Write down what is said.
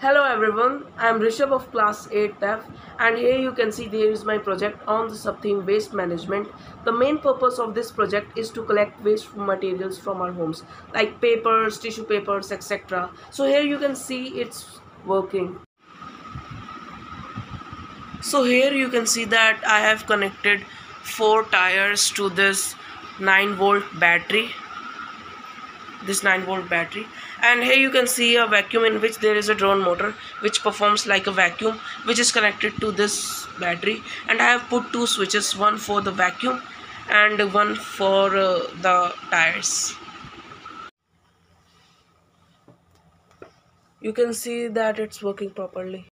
Hello everyone, I am Rishabh of class 8 TEF and here you can see there is my project on the subtheme waste management. The main purpose of this project is to collect waste materials from our homes like papers, tissue papers etc. So here you can see it's working. So here you can see that I have connected 4 tires to this 9 volt battery this 9 volt battery. And here you can see a vacuum in which there is a drone motor which performs like a vacuum which is connected to this battery. And I have put two switches one for the vacuum and one for uh, the tires. You can see that it's working properly